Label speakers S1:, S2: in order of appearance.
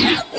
S1: Yeah.